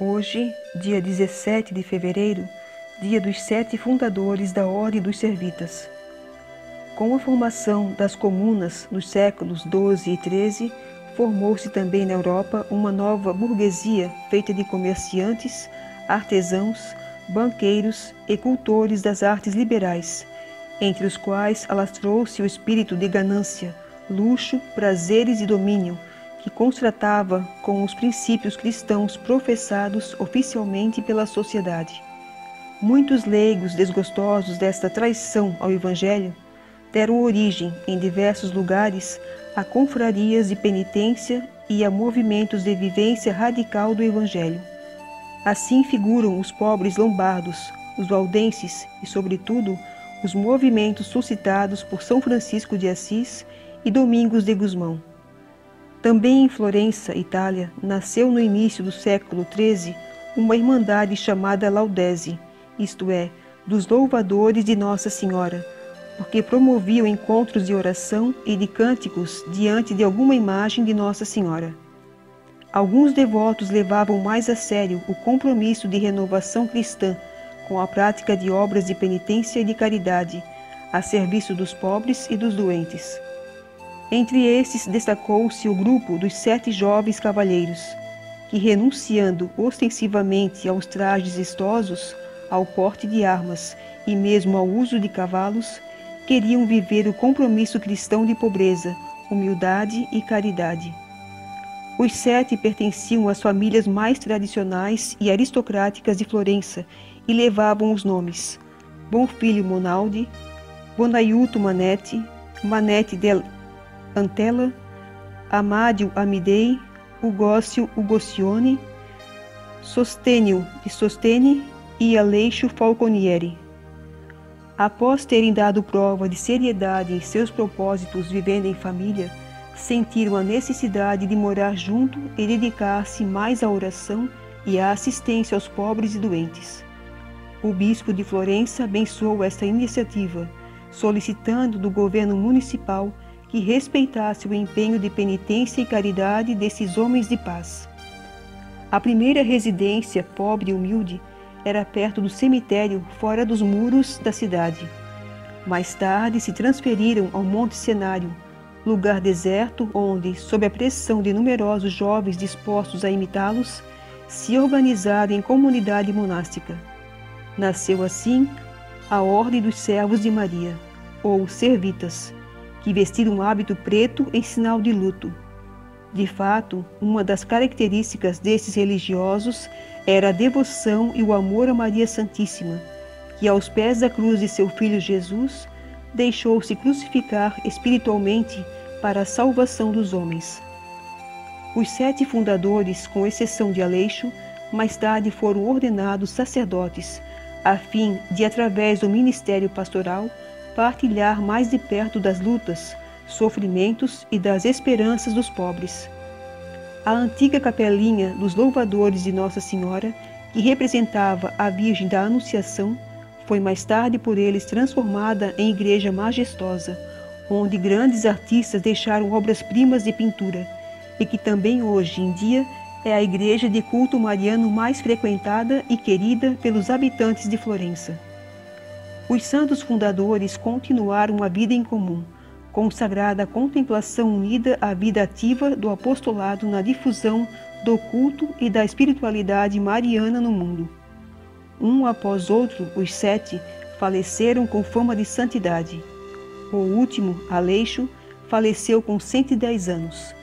Hoje, dia 17 de fevereiro, dia dos sete fundadores da Ordem dos Servitas. Com a formação das comunas nos séculos XII e XIII, formou-se também na Europa uma nova burguesia feita de comerciantes, artesãos, banqueiros e cultores das artes liberais, entre os quais alastrou-se o espírito de ganância, luxo, prazeres e domínio, que contratava com os princípios cristãos professados oficialmente pela sociedade. Muitos leigos desgostosos desta traição ao Evangelho deram origem, em diversos lugares, a confrarias de penitência e a movimentos de vivência radical do Evangelho. Assim figuram os pobres lombardos, os valdenses e, sobretudo, os movimentos suscitados por São Francisco de Assis e Domingos de Gusmão. Também em Florença, Itália, nasceu no início do século XIII uma irmandade chamada Laudese, isto é, dos louvadores de Nossa Senhora, porque promoviam encontros de oração e de cânticos diante de alguma imagem de Nossa Senhora. Alguns devotos levavam mais a sério o compromisso de renovação cristã com a prática de obras de penitência e de caridade, a serviço dos pobres e dos doentes. Entre estes destacou-se o grupo dos sete jovens cavalheiros, que, renunciando ostensivamente aos trajes vistosos, ao porte de armas e mesmo ao uso de cavalos, queriam viver o compromisso cristão de pobreza, humildade e caridade. Os sete pertenciam às famílias mais tradicionais e aristocráticas de Florença e levavam os nomes Bonfilho Monaldi, Bonaiuto Manetti, Manetti del Antela, Amádio Amidei, Ugócio Ugocione, Sostênio de Sostene e Aleixo Falconieri. Após terem dado prova de seriedade em seus propósitos vivendo em família, sentiram a necessidade de morar junto e dedicar-se mais à oração e à assistência aos pobres e doentes. O bispo de Florença abençoou esta iniciativa, solicitando do governo municipal que respeitasse o empenho de penitência e caridade desses homens de paz. A primeira residência, pobre e humilde, era perto do cemitério, fora dos muros da cidade. Mais tarde se transferiram ao Monte Cenário, lugar deserto onde, sob a pressão de numerosos jovens dispostos a imitá-los, se organizaram em comunidade monástica. Nasceu assim a Ordem dos Servos de Maria, ou Servitas, que vestiram um hábito preto em sinal de luto. De fato, uma das características desses religiosos era a devoção e o amor a Maria Santíssima, que aos pés da cruz de seu filho Jesus deixou-se crucificar espiritualmente para a salvação dos homens. Os sete fundadores, com exceção de Aleixo, mais tarde foram ordenados sacerdotes, a fim de, através do ministério pastoral, partilhar mais de perto das lutas, sofrimentos e das esperanças dos pobres. A antiga capelinha dos louvadores de Nossa Senhora, que representava a Virgem da Anunciação, foi mais tarde por eles transformada em igreja majestosa, onde grandes artistas deixaram obras-primas de pintura, e que também hoje em dia é a igreja de culto mariano mais frequentada e querida pelos habitantes de Florença. Os santos fundadores continuaram a vida em comum, consagrada à contemplação unida à vida ativa do apostolado na difusão do culto e da espiritualidade mariana no mundo. Um após outro, os sete faleceram com fama de santidade. O último, Aleixo, faleceu com 110 anos.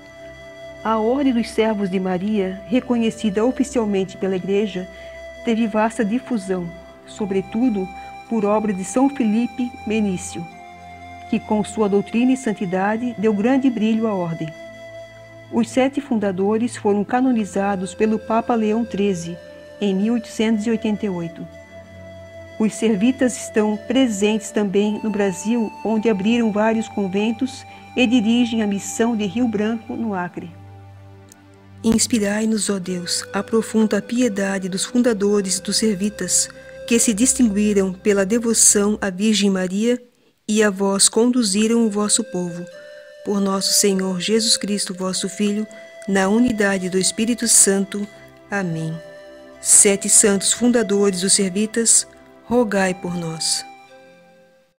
A Ordem dos Servos de Maria, reconhecida oficialmente pela Igreja, teve vasta difusão, sobretudo por obra de São Felipe Menício, que com sua doutrina e santidade deu grande brilho à ordem. Os sete fundadores foram canonizados pelo Papa Leão XIII em 1888. Os servitas estão presentes também no Brasil, onde abriram vários conventos e dirigem a missão de Rio Branco, no Acre. Inspirai-nos, ó Deus, a profunda piedade dos fundadores dos servitas, que se distinguiram pela devoção à Virgem Maria e a vós conduziram o vosso povo. Por nosso Senhor Jesus Cristo, vosso Filho, na unidade do Espírito Santo. Amém. Sete santos fundadores dos servitas, rogai por nós.